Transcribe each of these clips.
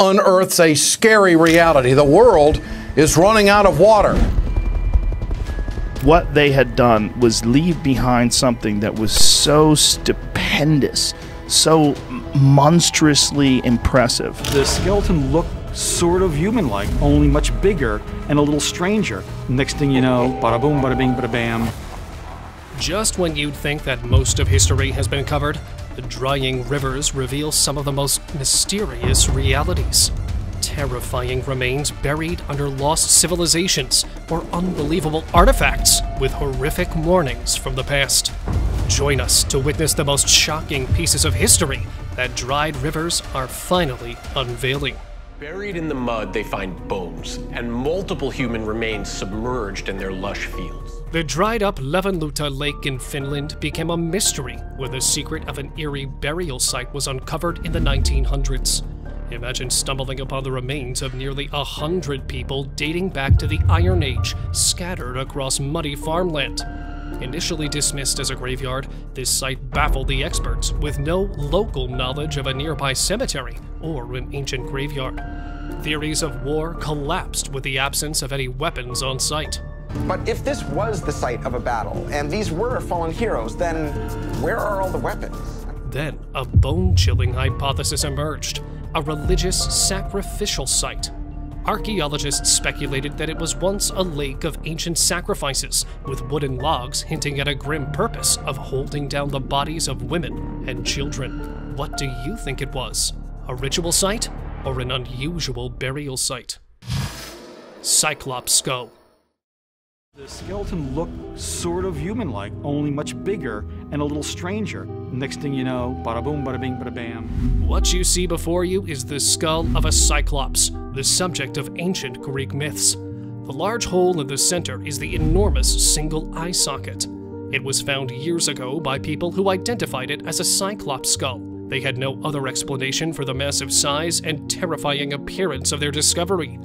unearths a scary reality. The world is running out of water. What they had done was leave behind something that was so stupendous, so monstrously impressive. The skeleton looked sort of human like, only much bigger and a little stranger. Next thing you know, bada boom, bada bing, bada bam. Just when you'd think that most of history has been covered, the drying rivers reveal some of the most mysterious realities. Terrifying remains buried under lost civilizations or unbelievable artifacts with horrific warnings from the past. Join us to witness the most shocking pieces of history that dried rivers are finally unveiling. Buried in the mud, they find bones and multiple human remains submerged in their lush fields. The dried up Levänluhta Lake in Finland became a mystery where the secret of an eerie burial site was uncovered in the 1900s. Imagine stumbling upon the remains of nearly a hundred people dating back to the Iron Age, scattered across muddy farmland. Initially dismissed as a graveyard, this site baffled the experts with no local knowledge of a nearby cemetery or an ancient graveyard. Theories of war collapsed with the absence of any weapons on site. But if this was the site of a battle, and these were fallen heroes, then where are all the weapons? Then, a bone chilling hypothesis emerged a religious sacrificial site. Archaeologists speculated that it was once a lake of ancient sacrifices, with wooden logs hinting at a grim purpose of holding down the bodies of women and children. What do you think it was? A ritual site or an unusual burial site? Cyclops Skull. The skeleton looked sort of human like, only much bigger and a little stranger. Next thing you know, bada boom, bada bing, bada bam. What you see before you is the skull of a cyclops, the subject of ancient Greek myths. The large hole in the center is the enormous single eye socket. It was found years ago by people who identified it as a cyclops skull. They had no other explanation for the massive size and terrifying appearance of their discovery.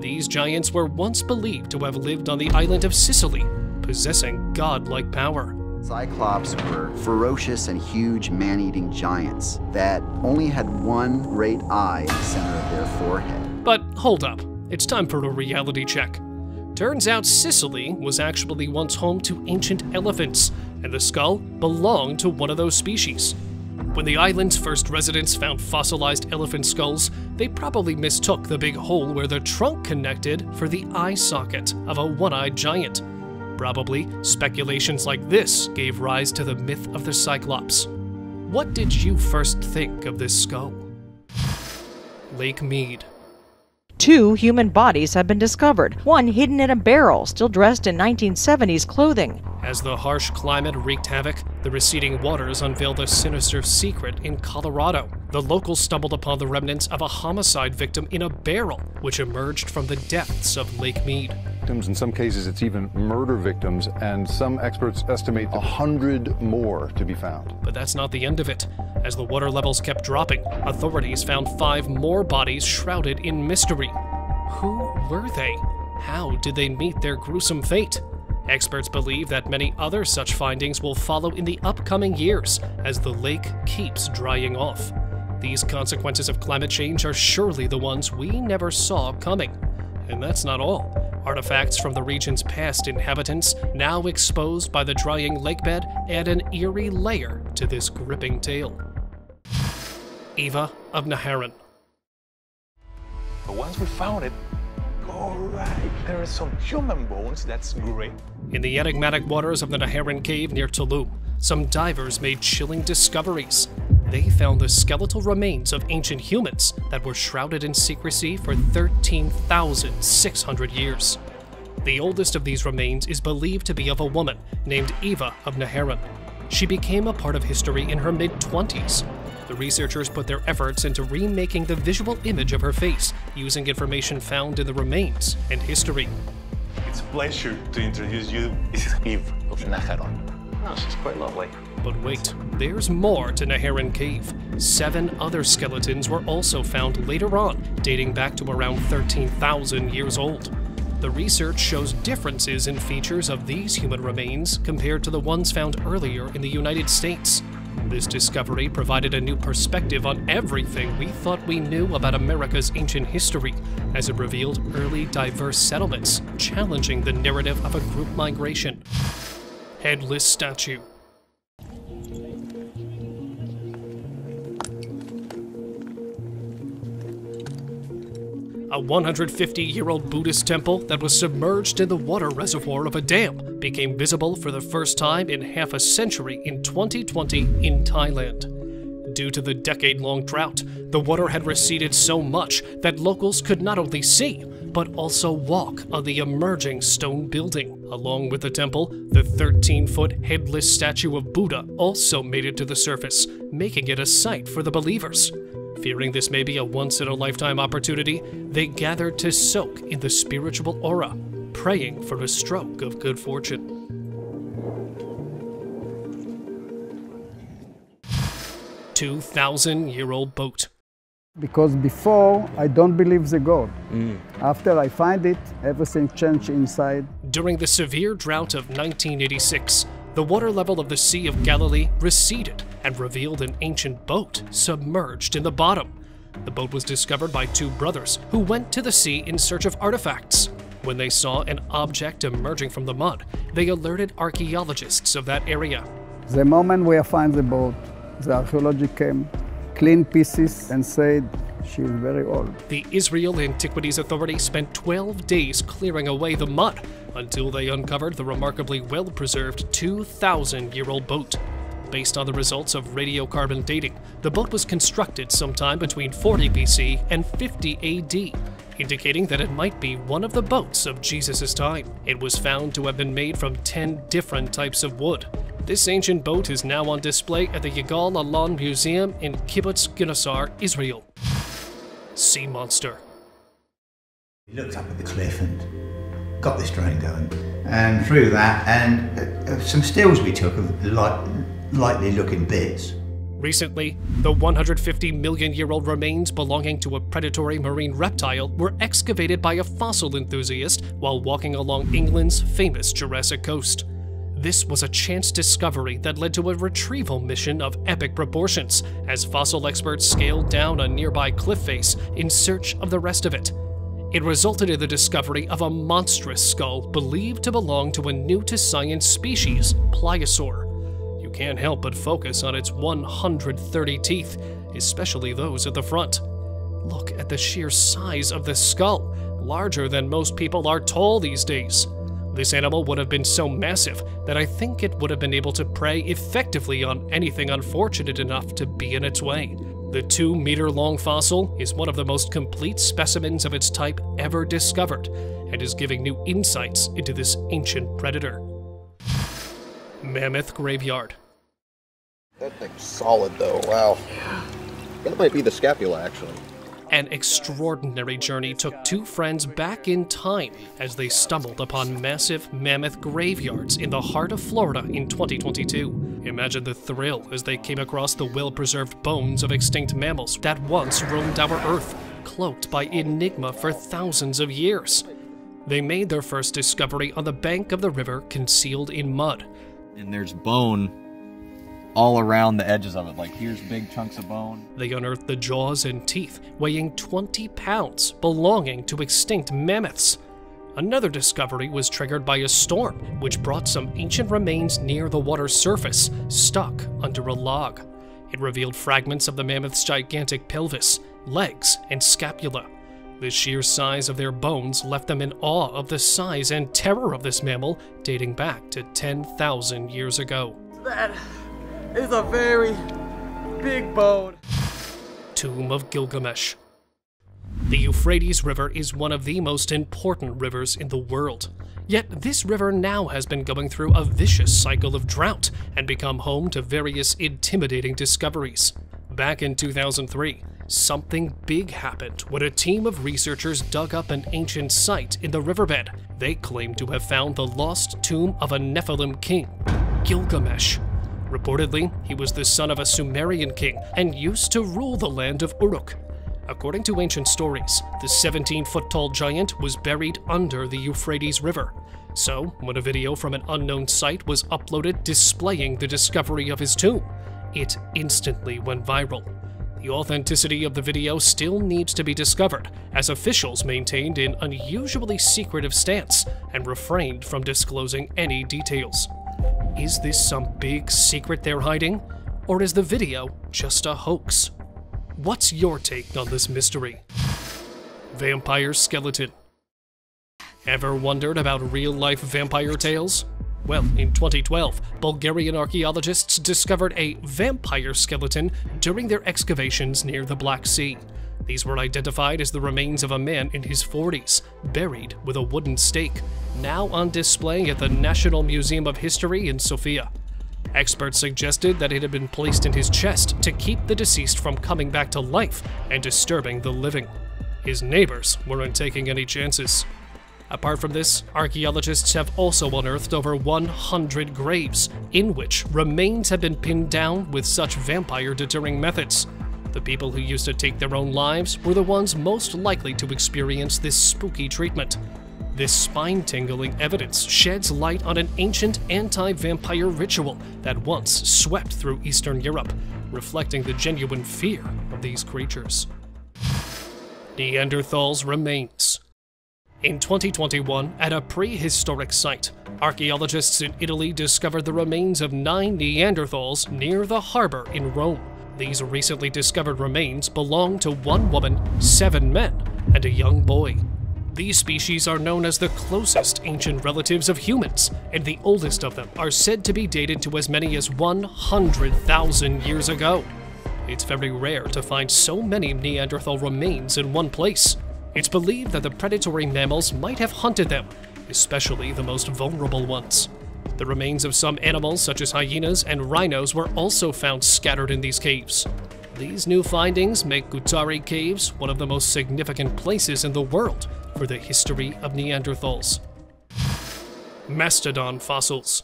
These giants were once believed to have lived on the island of Sicily, possessing godlike power. Cyclops were ferocious and huge man eating giants that only had one great eye in the center of their forehead. But hold up, it's time for a reality check. Turns out Sicily was actually once home to ancient elephants, and the skull belonged to one of those species. When the island's first residents found fossilized elephant skulls, they probably mistook the big hole where the trunk connected for the eye socket of a one eyed giant. Probably, speculations like this gave rise to the myth of the Cyclops. What did you first think of this skull? Lake Mead. Two human bodies have been discovered, one hidden in a barrel, still dressed in 1970s clothing. As the harsh climate wreaked havoc, the receding waters unveiled a sinister secret in Colorado. The locals stumbled upon the remnants of a homicide victim in a barrel, which emerged from the depths of Lake Mead. Victims, in some cases, it's even murder victims, and some experts estimate a hundred more to be found. But that's not the end of it. As the water levels kept dropping, authorities found five more bodies shrouded in mystery. Who were they? How did they meet their gruesome fate? Experts believe that many other such findings will follow in the upcoming years as the lake keeps drying off. These consequences of climate change are surely the ones we never saw coming. And that's not all. Artifacts from the region's past inhabitants, now exposed by the drying lakebed, add an eerie layer to this gripping tale. Eva of Naharon. But once we found it, all right, there are some human bones. That's great. In the enigmatic waters of the Naharon Cave near Tulum, some divers made chilling discoveries. They found the skeletal remains of ancient humans that were shrouded in secrecy for 13,600 years. The oldest of these remains is believed to be of a woman named Eva of Naharon. She became a part of history in her mid 20s. The researchers put their efforts into remaking the visual image of her face using information found in the remains and history. It's a pleasure to introduce you. This is Eve of Naharon. No, oh, she's quite lovely. But wait, there's more to Naharon Cave. Seven other skeletons were also found later on, dating back to around 13,000 years old. The research shows differences in features of these human remains compared to the ones found earlier in the United States. This discovery provided a new perspective on everything we thought we knew about America's ancient history, as it revealed early diverse settlements, challenging the narrative of a group migration. Headless Statue A 150 year old Buddhist temple that was submerged in the water reservoir of a dam became visible for the first time in half a century in 2020 in Thailand. Due to the decade long drought, the water had receded so much that locals could not only see, but also walk on the emerging stone building. Along with the temple, the 13 foot headless statue of Buddha also made it to the surface, making it a sight for the believers. Fearing this may be a once in a lifetime opportunity, they gathered to soak in the spiritual aura, praying for a stroke of good fortune. Two thousand year old boat. Because before, I don't believe the God. Mm. After I find it, everything changed inside. During the severe drought of 1986, the water level of the Sea of Galilee receded and revealed an ancient boat submerged in the bottom. The boat was discovered by two brothers who went to the sea in search of artifacts. When they saw an object emerging from the mud, they alerted archaeologists of that area. The moment we find the boat, the archaeology came, cleaned pieces, and said she is very old. The Israel Antiquities Authority spent 12 days clearing away the mud until they uncovered the remarkably well preserved 2,000 year old boat. Based on the results of radiocarbon dating, the boat was constructed sometime between 40 BC and 50 AD, indicating that it might be one of the boats of Jesus' time. It was found to have been made from 10 different types of wood. This ancient boat is now on display at the Yigal Allon Museum in Kibbutz Ginosar, Israel. Sea Monster. He looked up at the cliff and got this drone going, and through that, and uh, uh, some stills we took of light, likely looking bits. Recently, the 150 million year old remains belonging to a predatory marine reptile were excavated by a fossil enthusiast while walking along England's famous Jurassic Coast. This was a chance discovery that led to a retrieval mission of epic proportions as fossil experts scaled down a nearby cliff face in search of the rest of it. It resulted in the discovery of a monstrous skull believed to belong to a new to science species, Pliosaur. You can't help but focus on its 130 teeth, especially those at the front. Look at the sheer size of the skull, larger than most people are tall these days. This animal would have been so massive that I think it would have been able to prey effectively on anything unfortunate enough to be in its way. The two meter long fossil is one of the most complete specimens of its type ever discovered and is giving new insights into this ancient predator. Mammoth Graveyard. That thing's solid though, wow. That might be the scapula actually. An extraordinary journey took two friends back in time as they stumbled upon massive mammoth graveyards in the heart of Florida in 2022. Imagine the thrill as they came across the well preserved bones of extinct mammals that once roamed our Earth, cloaked by enigma for thousands of years. They made their first discovery on the bank of the river concealed in mud. And there's bone all around the edges of it. Like here's big chunks of bone. They unearthed the jaws and teeth weighing 20 pounds belonging to extinct mammoths. Another discovery was triggered by a storm, which brought some ancient remains near the water's surface, stuck under a log. It revealed fragments of the mammoth's gigantic pelvis, legs, and scapula. The sheer size of their bones left them in awe of the size and terror of this mammal dating back to 10,000 years ago. That is a very big bone. Tomb of Gilgamesh. The Euphrates River is one of the most important rivers in the world. Yet this river now has been going through a vicious cycle of drought and become home to various intimidating discoveries. Back in 2003, something big happened when a team of researchers dug up an ancient site in the riverbed. They claimed to have found the lost tomb of a Nephilim king, Gilgamesh. Reportedly, he was the son of a Sumerian king and used to rule the land of Uruk. According to ancient stories, the 17 foot tall giant was buried under the Euphrates River. So, when a video from an unknown site was uploaded displaying the discovery of his tomb, It instantly went viral. The authenticity of the video still needs to be discovered, as officials maintained an unusually secretive stance and refrained from disclosing any details. Is this some big secret they're hiding? Or is the video just a hoax? What's your take on this mystery? Vampire skeleton. Ever wondered about real life vampire tales? Well, in 2012, Bulgarian archaeologists discovered a vampire skeleton during their excavations near the Black Sea. These were identified as the remains of a man in his 40s, buried with a wooden stake, now on display at the National Museum of History in Sofia. Experts suggested that it had been placed in his chest to keep the deceased from coming back to life and disturbing the living. His neighbors weren't taking any chances. Apart from this, archaeologists have also unearthed over 100 graves, in which remains have been pinned down with such vampire deterring methods. The people who used to take their own lives were the ones most likely to experience this spooky treatment. This spine tingling evidence sheds light on an ancient anti vampire ritual that once swept through Eastern Europe, reflecting the genuine fear of these creatures. Neanderthals' remains. In 2021, at a prehistoric site, archaeologists in Italy discovered the remains of nine Neanderthals near the harbor in Rome. These recently discovered remains belong to one woman, seven men, and a young boy. These species are known as the closest ancient relatives of humans, and the oldest of them are said to be dated to as many as 100,000 years ago. It's very rare to find so many Neanderthal remains in one place. It's believed that the predatory mammals might have hunted them, especially the most vulnerable ones. The remains of some animals, such as hyenas and rhinos, were also found scattered in these caves. These new findings make Guattari Caves one of the most significant places in the world for the history of Neanderthals. Mastodon fossils.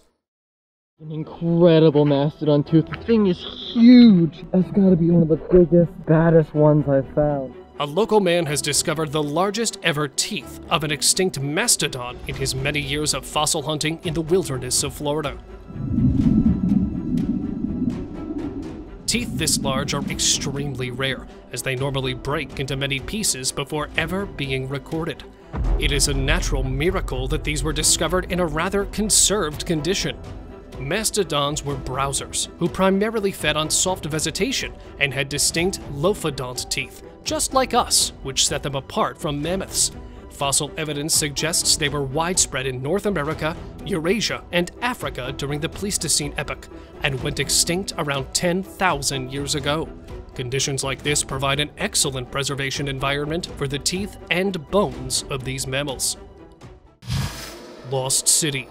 An incredible mastodon tooth. The thing is huge. That's gotta be one of the biggest, baddest ones I've found. A local man has discovered the largest ever teeth of an extinct mastodon in his many years of fossil hunting in the wilderness of Florida. Teeth this large are extremely rare, as they normally break into many pieces before ever being recorded. It is a natural miracle that these were discovered in a rather conserved condition. Mastodons were browsers, who primarily fed on soft vegetation and had distinct lophodont teeth, just like us, which set them apart from mammoths. Fossil evidence suggests they were widespread in North America, Eurasia, and Africa during the Pleistocene epoch, and went extinct around 10,000 years ago. Conditions like this provide an excellent preservation environment for the teeth and bones of these mammals. Lost City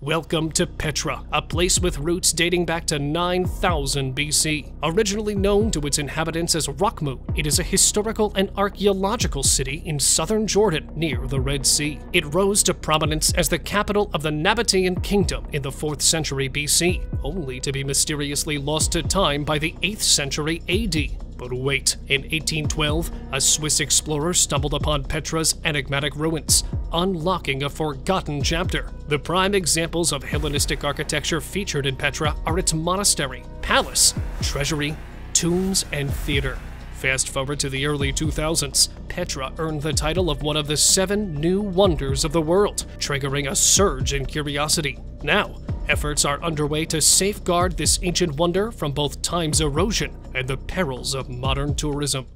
Welcome to Petra, a place with roots dating back to 9000 BC. Originally known to its inhabitants as Rakhmu, it is a historical and archaeological city in southern Jordan near the Red Sea. It rose to prominence as the capital of the Nabatean kingdom in the 4th century BC, only to be mysteriously lost to time by the 8th century AD. But wait, in 1812, a Swiss explorer stumbled upon Petra's enigmatic ruins, unlocking a forgotten chapter. The prime examples of Hellenistic architecture featured in Petra are its monastery, palace, treasury, tombs, and theater. Fast forward to the early 2000s, Petra earned the title of one of the seven new wonders of the world, triggering a surge in curiosity. Now, efforts are underway to safeguard this ancient wonder from both time's erosion and the perils of modern tourism.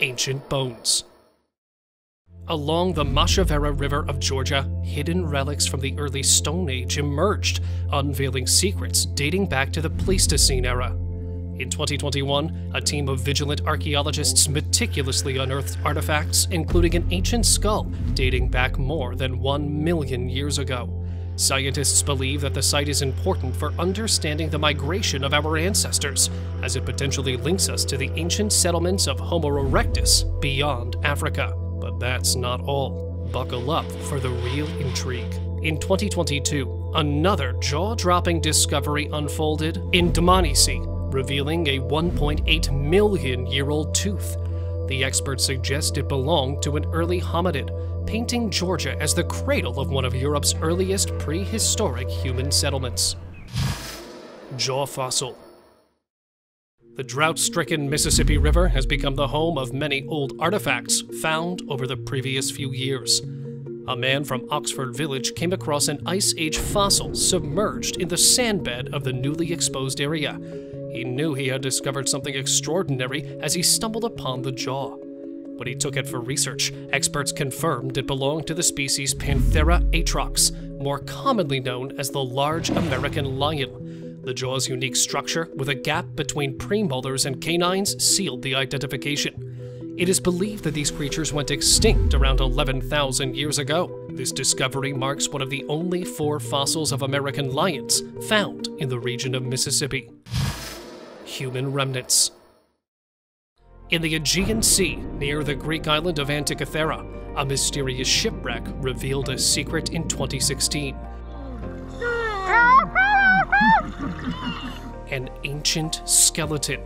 Ancient Bones Along the Mashavera River of Georgia, hidden relics from the early Stone Age emerged, unveiling secrets dating back to the Pleistocene era. In 2021, a team of vigilant archaeologists meticulously unearthed artifacts, including an ancient skull dating back more than one million years ago. Scientists believe that the site is important for understanding the migration of our ancestors, as it potentially links us to the ancient settlements of Homo erectus beyond Africa. But that's not all. Buckle up for the real intrigue. In 2022, another jaw dropping discovery unfolded in Dmanisi, revealing a 1.8 million year old tooth. The experts suggest it belonged to an early hominid, painting Georgia as the cradle of one of Europe's earliest prehistoric human settlements. jaw fossil. The drought stricken Mississippi River has become the home of many old artifacts found over the previous few years. A man from Oxford Village came across an Ice Age fossil submerged in the sandbed of the newly exposed area. He knew he had discovered something extraordinary as he stumbled upon the jaw. When he took it for research, experts confirmed it belonged to the species Panthera atrox, more commonly known as the large American lion. The jaw's unique structure, with a gap between premolars and canines, sealed the identification. It is believed that these creatures went extinct around 11,000 years ago. This discovery marks one of the only four fossils of American lions found in the region of Mississippi. Human remnants. In the Aegean Sea, near the Greek island of Antikythera, a mysterious shipwreck revealed a secret in 2016. An ancient skeleton.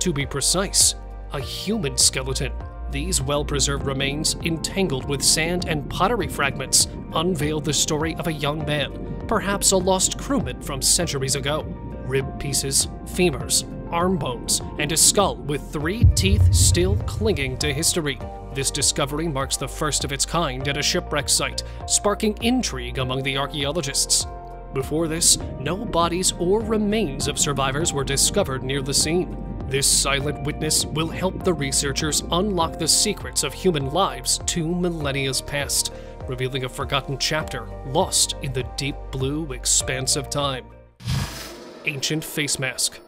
To be precise, a human skeleton. These well preserved remains, entangled with sand and pottery fragments, unveil the story of a young man, perhaps a lost crewman from centuries ago. Rib pieces, femurs, arm bones, and a skull with three teeth still clinging to history. This discovery marks the first of its kind at a shipwreck site, sparking intrigue among the archaeologists. Before this, no bodies or remains of survivors were discovered near the scene. This silent witness will help the researchers unlock the secrets of human lives two millennia's past, revealing a forgotten chapter lost in the deep blue expanse of time. Ancient Face Mask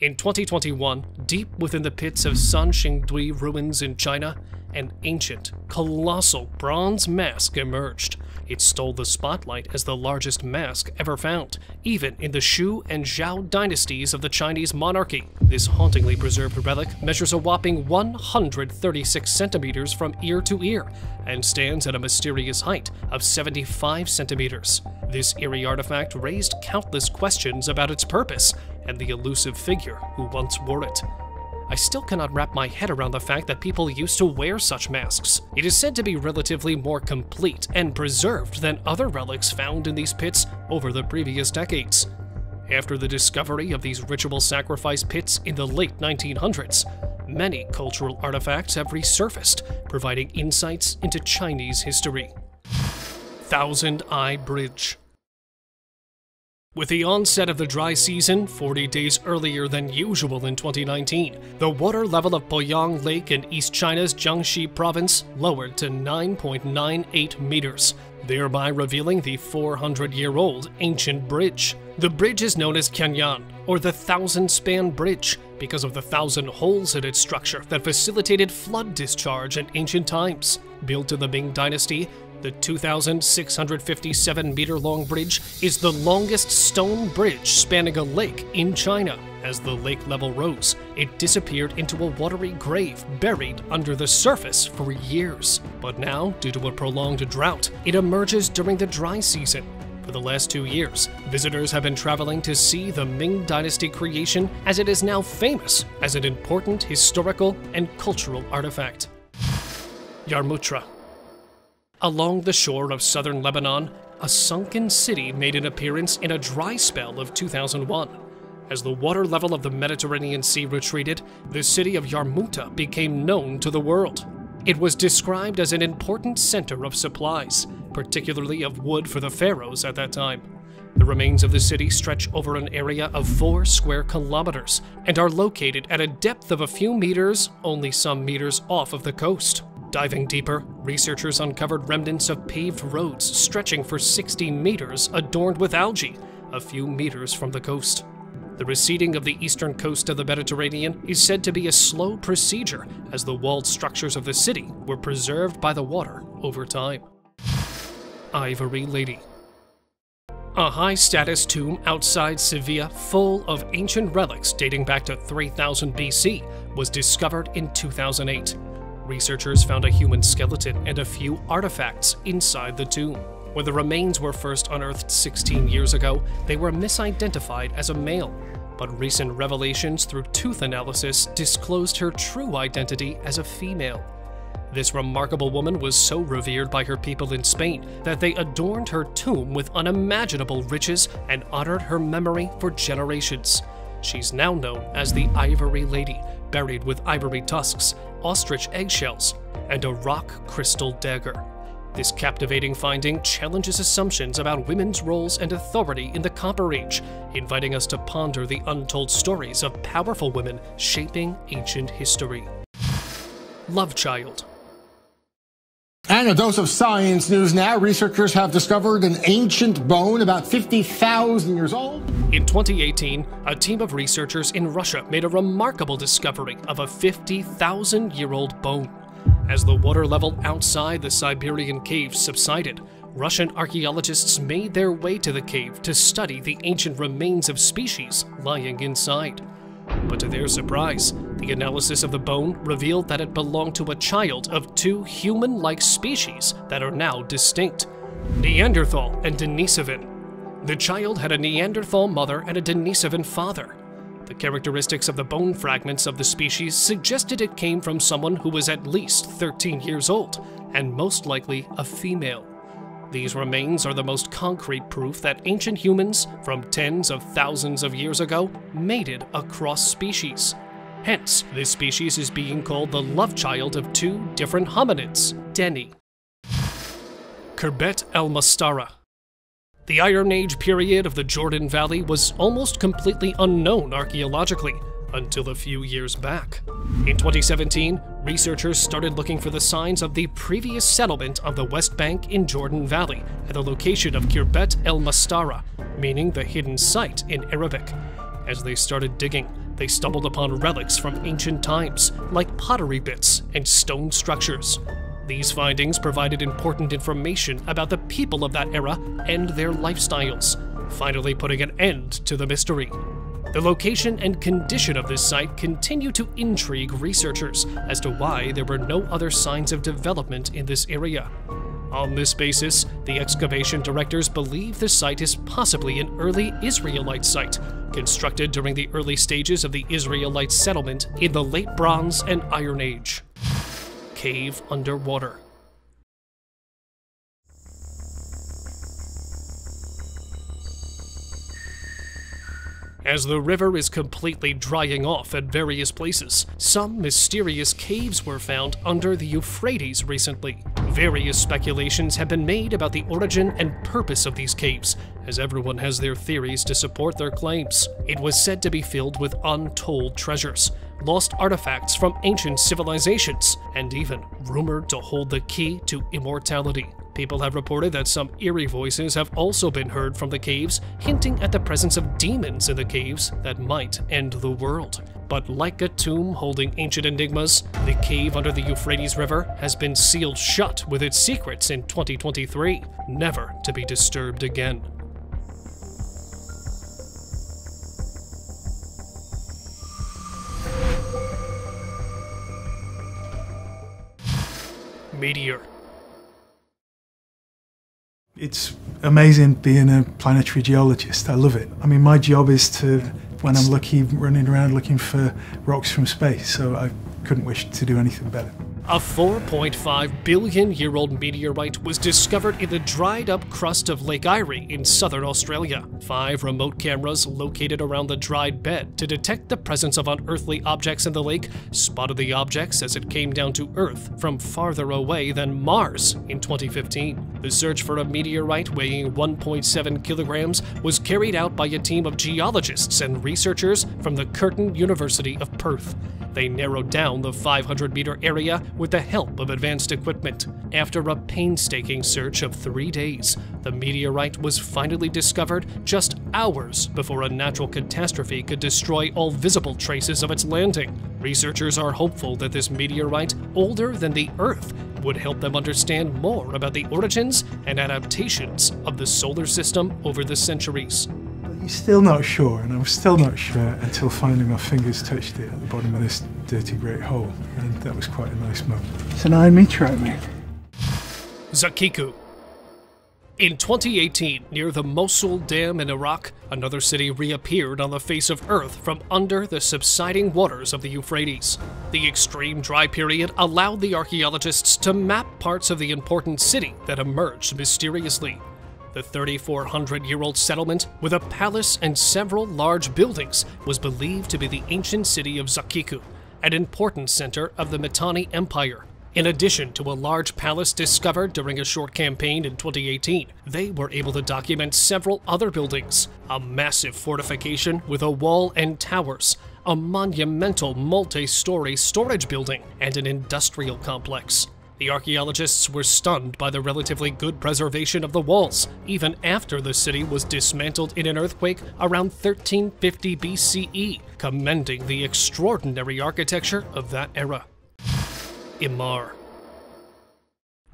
In 2021, deep within the pits of Sanxingdui ruins in China, an ancient, colossal bronze mask emerged. It stole the spotlight as the largest mask ever found, even in the Shu and Zhou dynasties of the Chinese monarchy. This hauntingly preserved relic measures a whopping 136 centimeters from ear to ear and stands at a mysterious height of 75 centimeters. This eerie artifact raised countless questions about its purpose and the elusive figure who once wore it. I still cannot wrap my head around the fact that people used to wear such masks. It is said to be relatively more complete and preserved than other relics found in these pits over the previous decades. After the discovery of these ritual sacrifice pits in the late 1900s, many cultural artifacts have resurfaced, providing insights into Chinese history. Thousand Eye Bridge with the onset of the dry season, 40 days earlier than usual in 2019, the water level of Poyang Lake in East China's Jiangxi province lowered to 9.98 meters, thereby revealing the 400 year old ancient bridge. The bridge is known as Qianyan, or the Thousand Span Bridge, because of the thousand holes in its structure that facilitated flood discharge in ancient times. Built in the Ming Dynasty, the 2,657 meter long bridge is the longest stone bridge spanning a lake in China. As the lake level rose, it disappeared into a watery grave buried under the surface for years. But now, due to a prolonged drought, it emerges during the dry season. For the last two years, visitors have been traveling to see the Ming Dynasty creation as it is now famous as an important historical and cultural artifact. Yarmuta Along the shore of southern Lebanon, a sunken city made an appearance in a dry spell of 2001. As the water level of the Mediterranean Sea retreated, the city of Yarmuta became known to the world. It was described as an important center of supplies, particularly of wood for the pharaohs at that time. The remains of the city stretch over an area of four square kilometers and are located at a depth of a few meters, only some meters off of the coast. Diving deeper, researchers uncovered remnants of paved roads stretching for 60 meters adorned with algae, a few meters from the coast. The receding of the eastern coast of the Mediterranean is said to be a slow procedure, as the walled structures of the city were preserved by the water over time. Ivory Lady a high status tomb outside Sevilla full of ancient relics dating back to 3000 BC was discovered in 2008 researchers found a human skeleton and a few artifacts inside the tomb. When the remains were first unearthed 16 years ago, they were misidentified as a male, but recent revelations through tooth analysis disclosed her true identity as a female. This remarkable woman was so revered by her people in Spain that they adorned her tomb with unimaginable riches and honored her memory for generations. She's now known as the Ivory Lady, buried with ivory tusks, ostrich eggshells, and a rock crystal dagger. This captivating finding challenges assumptions about women's roles and authority in the Copper Age, inviting us to ponder the untold stories of powerful women shaping ancient history. Love Child. And a dose of science news now. Researchers have discovered an ancient bone about 50,000 years old. In 2018, a team of researchers in Russia made a remarkable discovery of a 50,000 year old bone. As the water level outside the Siberian cave subsided, Russian archaeologists made their way to the cave to study the ancient remains of species lying inside. But to their surprise, the analysis of the bone revealed that it belonged to a child of two human like species that are now distinct Neanderthal and Denisovan. The child had a Neanderthal mother and a Denisovan father. The characteristics of the bone fragments of the species suggested it came from someone who was at least 13 years old, and most likely a female. These remains are the most concrete proof that ancient humans, from tens of thousands of years ago, mated across species. Hence, this species is being called the love child of two different hominids, Denny. Khirbet el Mastara. The Iron Age period of the Jordan Valley was almost completely unknown archaeologically until a few years back. In 2017, researchers started looking for the signs of the previous settlement of the West Bank in Jordan Valley at the location of Khirbet el Mastara, meaning the hidden site in Arabic. As they started digging, they stumbled upon relics from ancient times, like pottery bits and stone structures. These findings provided important information about the people of that era and their lifestyles, finally putting an end to the mystery. The location and condition of this site continue to intrigue researchers as to why there were no other signs of development in this area. On this basis, the excavation directors believe the site is possibly an early Israelite site, constructed during the early stages of the Israelite settlement in the Late Bronze and Iron Age. Cave underwater. As the river is completely drying off at various places, some mysterious caves were found under the Euphrates recently. Various speculations have been made about the origin and purpose of these caves, as everyone has their theories to support their claims. It was said to be filled with untold treasures, lost artifacts from ancient civilizations, and even rumored to hold the key to immortality. People have reported that some eerie voices have also been heard from the caves, hinting at the presence of demons in the caves that might end the world. But like a tomb holding ancient enigmas, the cave under the Euphrates River has been sealed shut with its secrets in 2023, never to be disturbed again. Meteor. It's amazing being a planetary geologist. I love it. I mean, my job is to, when I'm lucky, running around looking for rocks from space, so I couldn't wish to do anything better. A 4.5 billion year old meteorite was discovered in the dried up crust of Lake Eyre in southern Australia. Five remote cameras located around the dried bed to detect the presence of unearthly objects in the lake spotted the objects as it came down to Earth from farther away than Mars in 2015. The search for a meteorite weighing 1.7 kilograms was carried out by a team of geologists and researchers from the Curtin University of Perth. They narrowed down the 500 meter area with the help of advanced equipment. After a painstaking search of three days, the meteorite was finally discovered just hours before a natural catastrophe could destroy all visible traces of its landing. Researchers are hopeful that this meteorite, older than the Earth, would help them understand more about the origins and adaptations of the solar system over the centuries. You're still not sure, and I was still not sure until finally my fingers touched it at the bottom of this dirty great hole, and that was quite a nice moment. It's an iron meteorite, mate. Zakiku. In 2018, near the Mosul Dam in Iraq, another city reappeared on the face of Earth from under the subsiding waters of the Euphrates. The extreme dry period allowed the archaeologists to map parts of the important city that emerged mysteriously. The 3,400 year old settlement, with a palace and several large buildings, was believed to be the ancient city of Zakiku, an important center of the Mitanni Empire. In addition to a large palace discovered during a short campaign in 2018, they were able to document several other buildings a massive fortification with a wall and towers, a monumental multi story storage building, and an industrial complex. The archaeologists were stunned by the relatively good preservation of the walls, even after the city was dismantled in an earthquake around 1350 BCE, commending the extraordinary architecture of that era. Emar.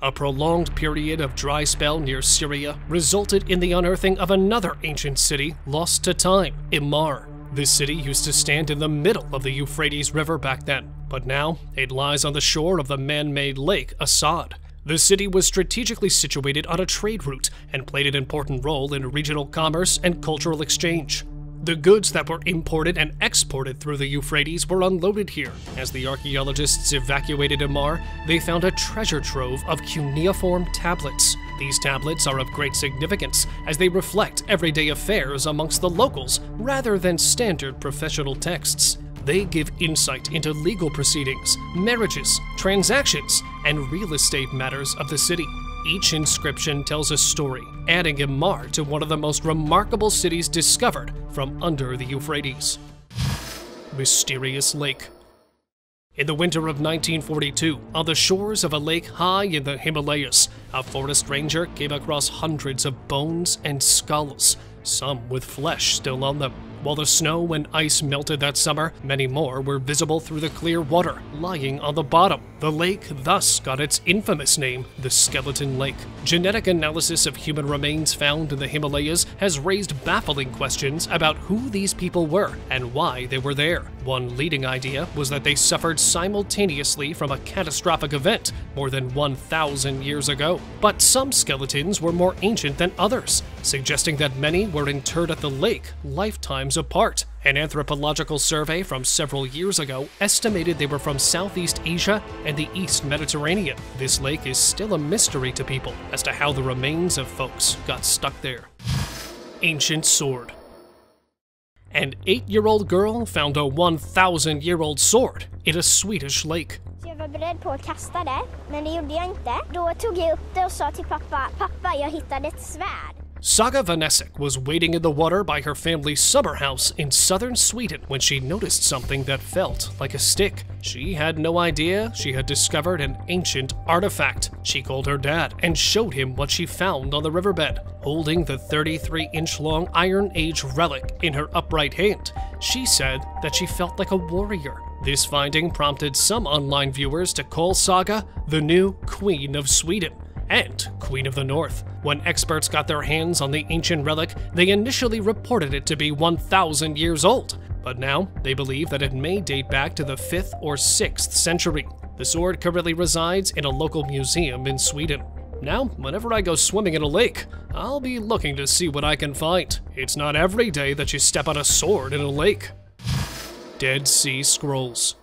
A prolonged period of dry spell near Syria resulted in the unearthing of another ancient city lost to time, Emar. This city used to stand in the middle of the Euphrates River back then, but now it lies on the shore of the man made lake Assad. The city was strategically situated on a trade route and played an important role in regional commerce and cultural exchange. The goods that were imported and exported through the Euphrates were unloaded here. As the archaeologists evacuated Emar, they found a treasure trove of cuneiform tablets. These tablets are of great significance as they reflect everyday affairs amongst the locals rather than standard professional texts. They give insight into legal proceedings, marriages, transactions, and real estate matters of the city. Each inscription tells a story, adding Emar to one of the most remarkable cities discovered from under the Euphrates. Mysterious Lake in the winter of 1942, on the shores of a lake high in the Himalayas, a forest ranger came across hundreds of bones and skulls, some with flesh still on them. While the snow and ice melted that summer, many more were visible through the clear water lying on the bottom. The lake thus got its infamous name, the Skeleton Lake. Genetic analysis of human remains found in the Himalayas has raised baffling questions about who these people were and why they were there. One leading idea was that they suffered simultaneously from a catastrophic event more than 1,000 years ago. But some skeletons were more ancient than others, suggesting that many were interred at the lake lifetimes apart. An anthropological survey from several years ago estimated they were from Southeast Asia and the East Mediterranean. This lake is still a mystery to people as to how the remains of folks got stuck there. Ancient Sword An eight year old girl found a 1,000 year old sword in a Swedish lake. Jag var beredd på att kasta det, men det gjorde jag inte. Då tog jag upp det och sa till pappa, pappa jag hittade ett svärd. Saga Vanecek was wading in the water by her family's summer house in southern Sweden when she noticed something that felt like a stick. She had no idea she had discovered an ancient artifact. She called her dad and showed him what she found on the riverbed. Holding the 33 inch long Iron Age relic in her upright hand, she said that she felt like a warrior. This finding prompted some online viewers to call Saga the new Queen of Sweden and Queen of the North. When experts got their hands on the ancient relic, they initially reported it to be 1,000 years old, but now they believe that it may date back to the 5th or 6th century. The sword currently resides in a local museum in Sweden. Now, whenever I go swimming in a lake, I'll be looking to see what I can find. It's not every day that you step on a sword in a lake. Dead Sea Scrolls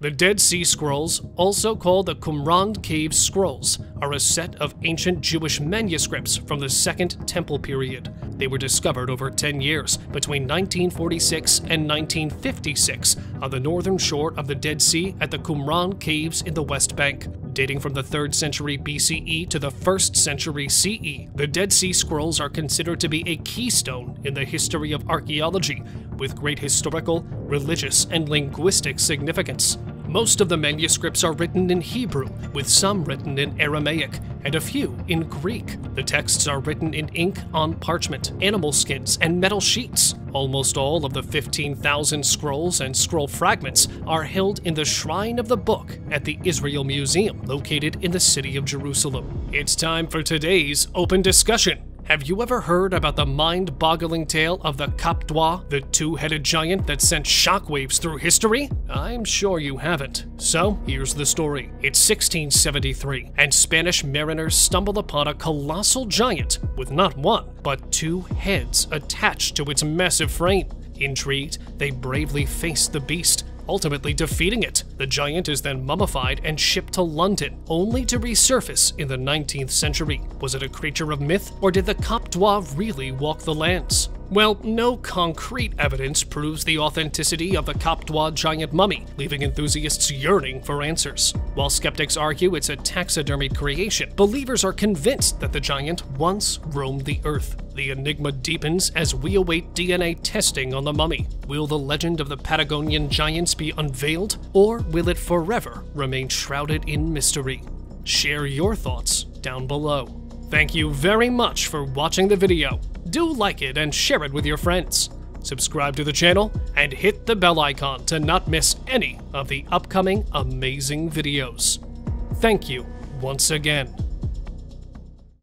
the Dead Sea Scrolls, also called the Qumran Cave Scrolls, are a set of ancient Jewish manuscripts from the Second Temple period. They were discovered over 10 years, between 1946 and 1956, on the northern shore of the Dead Sea at the Qumran Caves in the West Bank. Dating from the 3rd century BCE to the 1st century CE, the Dead Sea Scrolls are considered to be a keystone in the history of archaeology, with great historical, religious, and linguistic significance. Most of the manuscripts are written in Hebrew, with some written in Aramaic, and a few in Greek. The texts are written in ink on parchment, animal skins, and metal sheets. Almost all of the 15,000 scrolls and scroll fragments are held in the Shrine of the Book at the Israel Museum, located in the city of Jerusalem. It's time for today's open discussion. Have you ever heard about the mind boggling tale of the Kap Dwa, the two headed giant that sent shockwaves through history? I'm sure you haven't. So, here's the story. It's 1673, and Spanish mariners stumble upon a colossal giant with not one, but two heads attached to its massive frame. Intrigued, they bravely face the beast, ultimately defeating it. The giant is then mummified and shipped to London, only to resurface in the 19th century. Was it a creature of myth, or did the Kap really walk the lands? Well, no concrete evidence proves the authenticity of the Kap giant mummy, leaving enthusiasts yearning for answers. While skeptics argue it's a taxidermied creation, believers are convinced that the giant once roamed the earth. The enigma deepens as we await DNA testing on the mummy. Will the legend of the Patagonian giants be unveiled, or will it forever remain shrouded in mystery? Share your thoughts down below. Thank you very much for watching the video. Do like it and share it with your friends. Subscribe to the channel and hit the bell icon to not miss any of the upcoming amazing videos. Thank you once again.